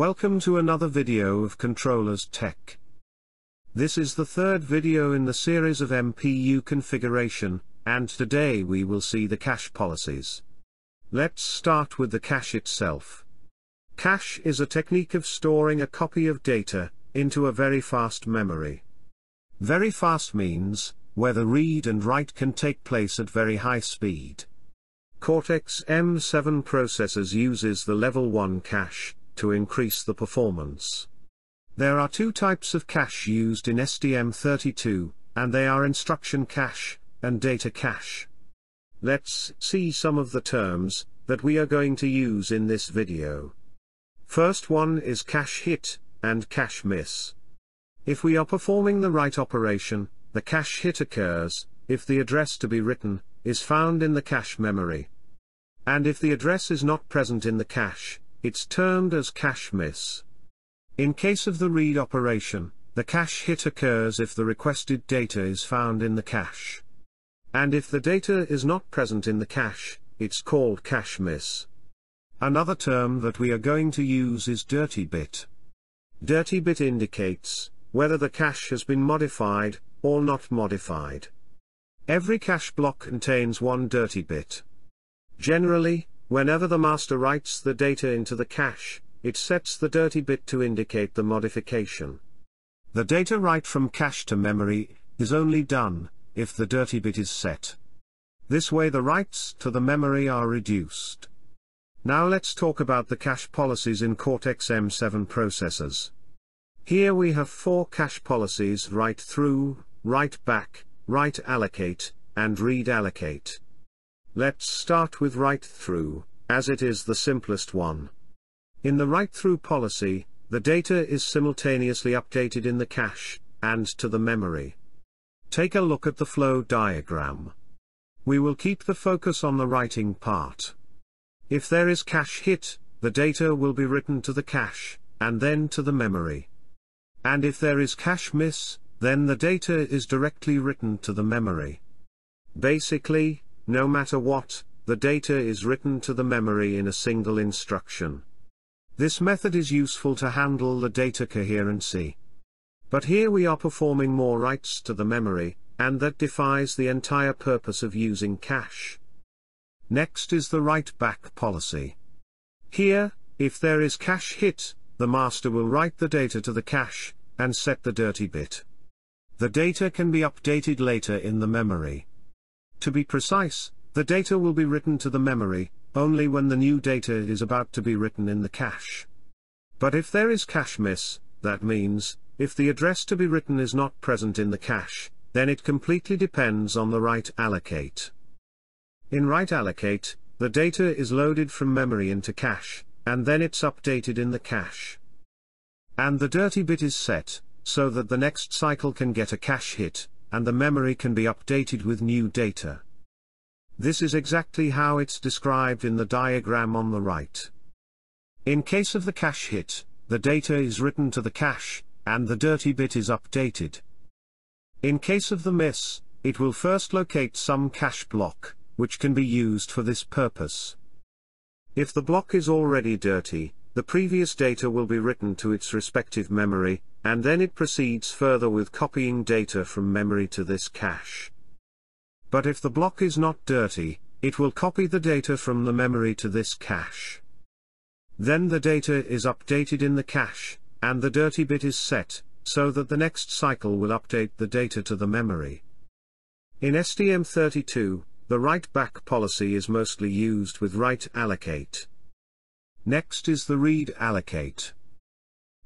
Welcome to another video of Controllers Tech. This is the third video in the series of MPU configuration, and today we will see the cache policies. Let's start with the cache itself. Cache is a technique of storing a copy of data into a very fast memory. Very fast means, where the read and write can take place at very high speed. Cortex-M7 processors uses the level 1 cache, to increase the performance. There are two types of cache used in STM32, and they are instruction cache, and data cache. Let's see some of the terms, that we are going to use in this video. First one is cache hit, and cache miss. If we are performing the write operation, the cache hit occurs, if the address to be written, is found in the cache memory. And if the address is not present in the cache, it's termed as cache miss. In case of the read operation, the cache hit occurs if the requested data is found in the cache. And if the data is not present in the cache, it's called cache miss. Another term that we are going to use is dirty bit. Dirty bit indicates whether the cache has been modified or not modified. Every cache block contains one dirty bit. Generally, Whenever the master writes the data into the cache, it sets the dirty bit to indicate the modification. The data write from cache to memory is only done if the dirty bit is set. This way the writes to the memory are reduced. Now let's talk about the cache policies in Cortex-M7 processors. Here we have four cache policies write through, write back, write allocate, and read allocate. Let's start with write through, as it is the simplest one. In the write through policy, the data is simultaneously updated in the cache, and to the memory. Take a look at the flow diagram. We will keep the focus on the writing part. If there is cache hit, the data will be written to the cache, and then to the memory. And if there is cache miss, then the data is directly written to the memory. Basically, no matter what, the data is written to the memory in a single instruction. This method is useful to handle the data coherency. But here we are performing more writes to the memory, and that defies the entire purpose of using cache. Next is the write back policy. Here, if there is cache hit, the master will write the data to the cache, and set the dirty bit. The data can be updated later in the memory. To be precise, the data will be written to the memory, only when the new data is about to be written in the cache. But if there is cache miss, that means, if the address to be written is not present in the cache, then it completely depends on the write allocate. In write allocate, the data is loaded from memory into cache, and then it's updated in the cache. And the dirty bit is set, so that the next cycle can get a cache hit, and the memory can be updated with new data. This is exactly how it's described in the diagram on the right. In case of the cache hit, the data is written to the cache, and the dirty bit is updated. In case of the miss, it will first locate some cache block, which can be used for this purpose. If the block is already dirty, the previous data will be written to its respective memory, and then it proceeds further with copying data from memory to this cache. But if the block is not dirty, it will copy the data from the memory to this cache. Then the data is updated in the cache, and the dirty bit is set, so that the next cycle will update the data to the memory. In STM32, the write back policy is mostly used with write allocate. Next is the read allocate.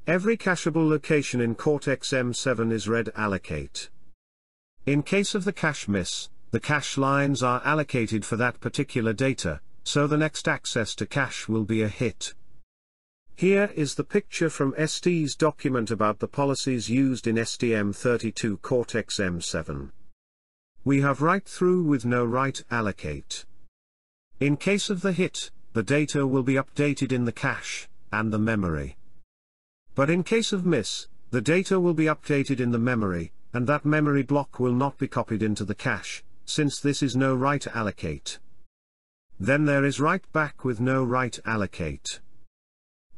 Every cacheable location in Cortex-M7 is read allocate. In case of the cache miss, the cache lines are allocated for that particular data, so the next access to cache will be a hit. Here is the picture from ST's document about the policies used in STM32 Cortex-M7. We have write through with no write allocate. In case of the hit, the data will be updated in the cache, and the memory. But in case of miss, the data will be updated in the memory, and that memory block will not be copied into the cache, since this is no write allocate. Then there is write back with no write allocate.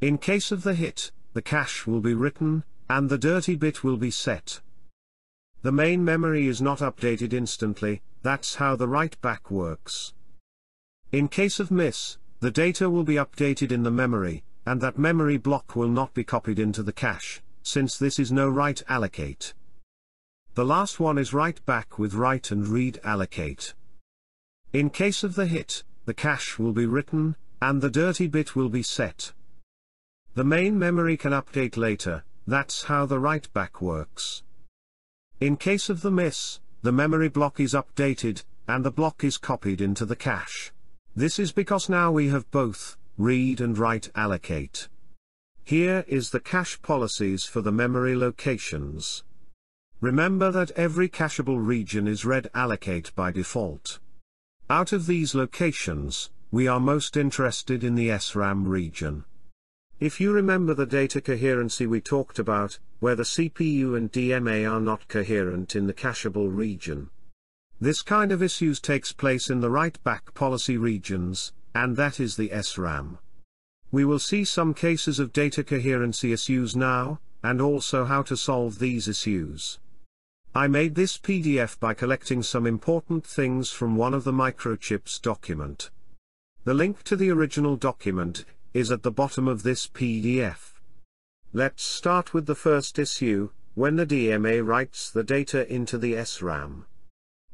In case of the hit, the cache will be written, and the dirty bit will be set. The main memory is not updated instantly, that's how the write back works. In case of miss, the data will be updated in the memory, and that memory block will not be copied into the cache, since this is no write allocate. The last one is write back with write and read allocate. In case of the hit, the cache will be written, and the dirty bit will be set. The main memory can update later, that's how the write back works. In case of the miss, the memory block is updated, and the block is copied into the cache. This is because now we have both, read and write allocate. Here is the cache policies for the memory locations. Remember that every cacheable region is read allocate by default. Out of these locations, we are most interested in the SRAM region. If you remember the data coherency we talked about, where the CPU and DMA are not coherent in the cacheable region. This kind of issues takes place in the write-back policy regions, and that is the SRAM. We will see some cases of data coherency issues now, and also how to solve these issues. I made this PDF by collecting some important things from one of the Microchip's document. The link to the original document is at the bottom of this PDF. Let's start with the first issue, when the DMA writes the data into the SRAM.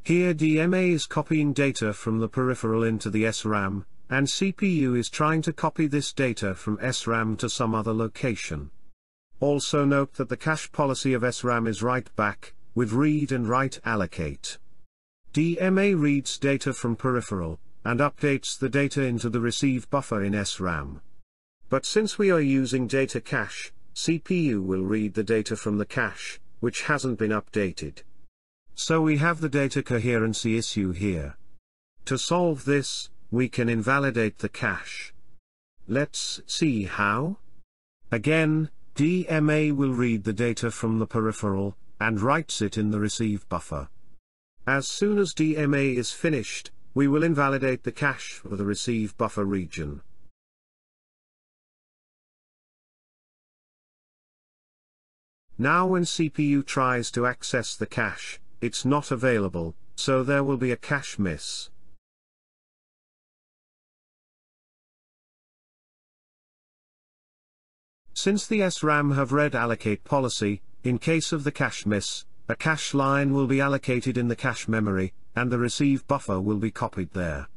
Here DMA is copying data from the peripheral into the SRAM, and CPU is trying to copy this data from SRAM to some other location. Also note that the cache policy of SRAM is write back, with read and write allocate. DMA reads data from peripheral, and updates the data into the receive buffer in SRAM. But since we are using data cache, CPU will read the data from the cache, which hasn't been updated. So we have the data coherency issue here. To solve this, we can invalidate the cache. Let's see how. Again, DMA will read the data from the peripheral, and writes it in the receive buffer. As soon as DMA is finished, we will invalidate the cache for the receive buffer region. Now when CPU tries to access the cache, it's not available, so there will be a cache miss. Since the SRAM have read allocate policy, in case of the cache miss, a cache line will be allocated in the cache memory, and the receive buffer will be copied there.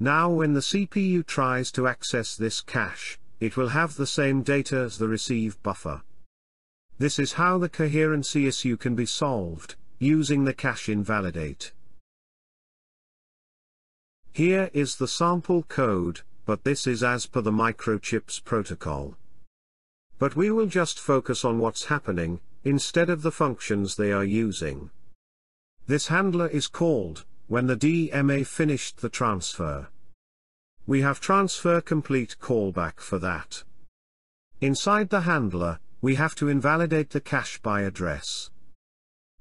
Now when the CPU tries to access this cache, it will have the same data as the receive buffer. This is how the coherency issue can be solved, using the cache invalidate. Here is the sample code, but this is as per the Microchip's protocol. But we will just focus on what's happening, instead of the functions they are using. This handler is called, when the DMA finished the transfer. We have transfer complete callback for that. Inside the handler, we have to invalidate the cache by address.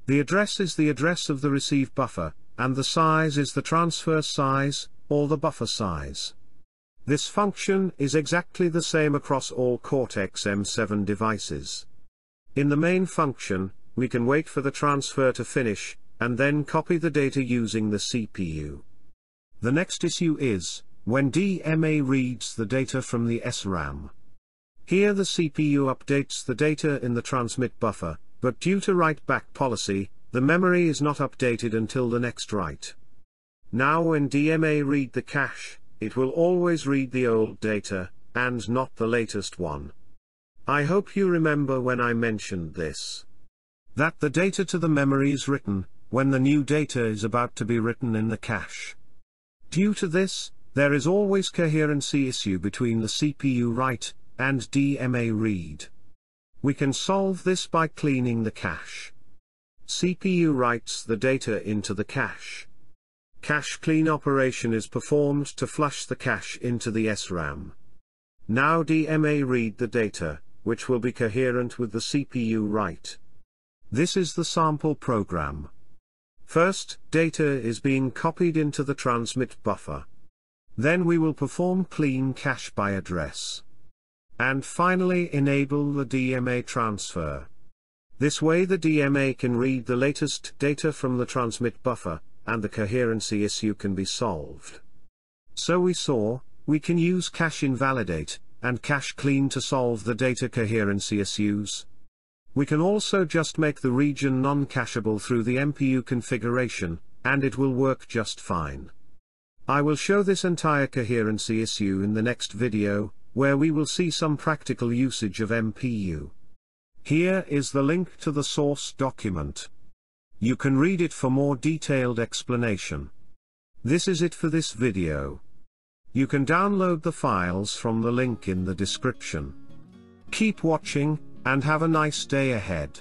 The address is the address of the receive buffer, and the size is the transfer size, or the buffer size. This function is exactly the same across all Cortex-M7 devices. In the main function, we can wait for the transfer to finish, and then copy the data using the CPU. The next issue is, when DMA reads the data from the SRAM. Here the CPU updates the data in the transmit buffer, but due to write-back policy, the memory is not updated until the next write. Now when DMA read the cache, it will always read the old data, and not the latest one. I hope you remember when I mentioned this. That the data to the memory is written, when the new data is about to be written in the cache. Due to this, there is always coherency issue between the CPU write, and DMA read. We can solve this by cleaning the cache. CPU writes the data into the cache. Cache clean operation is performed to flush the cache into the SRAM. Now DMA read the data, which will be coherent with the CPU write. This is the sample program. First, data is being copied into the transmit buffer. Then we will perform clean cache by address. and finally enable the DMA transfer. This way the DMA can read the latest data from the transmit buffer, and the coherency issue can be solved. So we saw, we can use cache invalidate, and cache clean to solve the data coherency issues. We can also just make the region non-cacheable through the MPU configuration, and it will work just fine. I will show this entire coherency issue in the next video, where we will see some practical usage of MPU. Here is the link to the source document. You can read it for more detailed explanation. This is it for this video. You can download the files from the link in the description. Keep watching, and have a nice day ahead.